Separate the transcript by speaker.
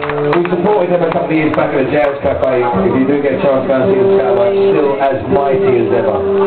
Speaker 1: we supported them a couple of years back at the Jazz Cafe. If you do get a chance to go and see the Scalawags, still as mighty as ever.